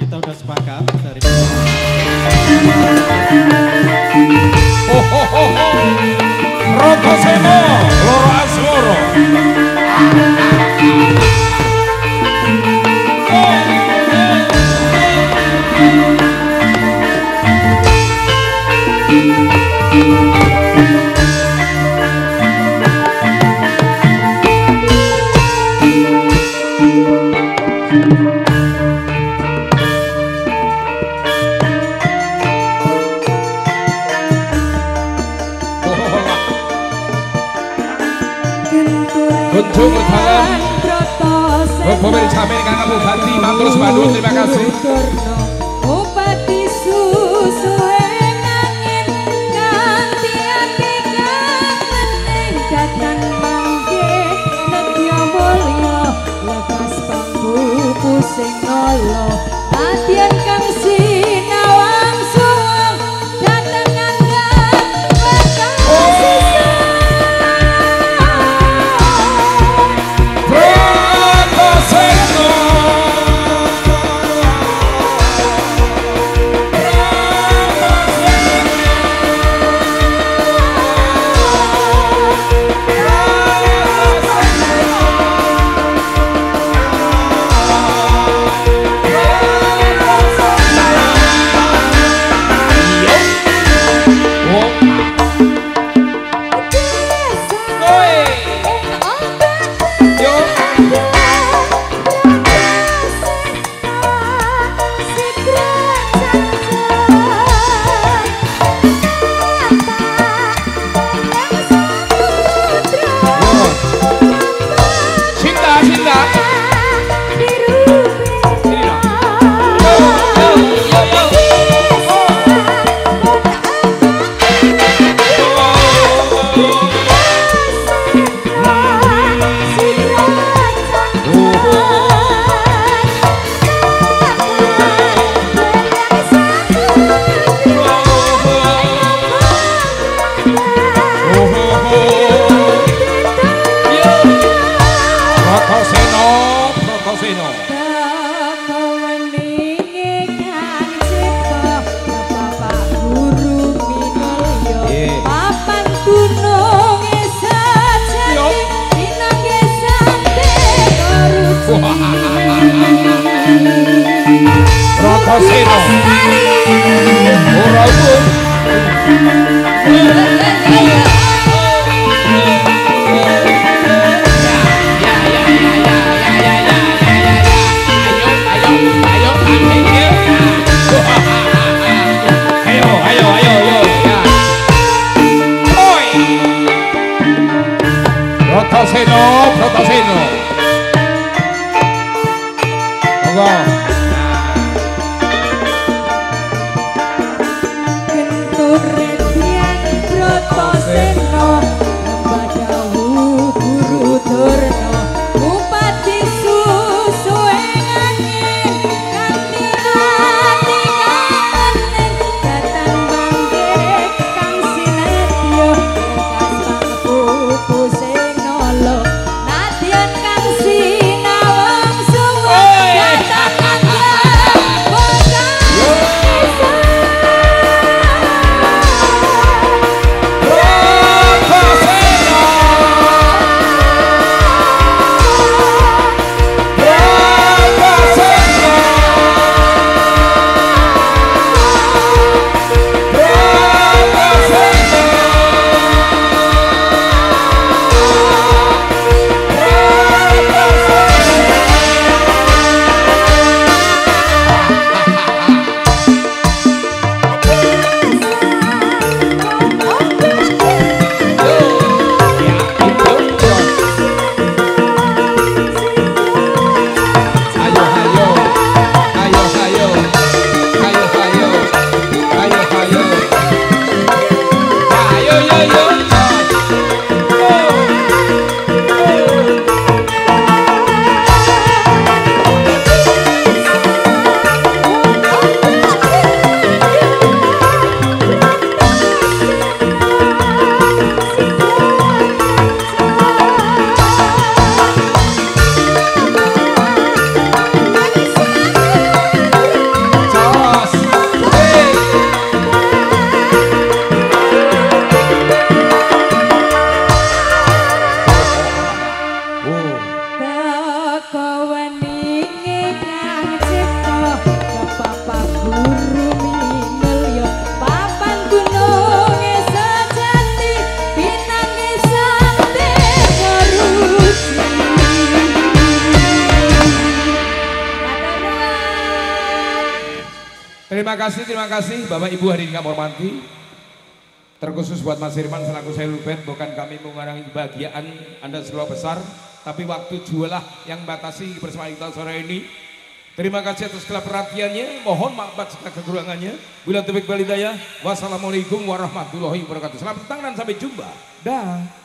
Kita udah sepakat dari Oh oh oh. oh. Roto Semo, Loro Asmoro. Pemirsa Amerika Kabupaten Matur Sebandung, terima kasih. 所以。Terima kasih, terima kasih Bapak Ibu hadirin kami hormati. Terkhusus buat Mas Firman selaku saya Band, bukan kami mengurangi kebahagiaan Anda selalu besar, tapi waktu jualah yang batasi bersama kita sore ini. Terima kasih atas segala perhatiannya, mohon maaf atas segala kekurangannya. Bila tebik balidaya, wassalamualaikum warahmatullahi wabarakatuh. Selamat datang dan sampai jumpa. Dah.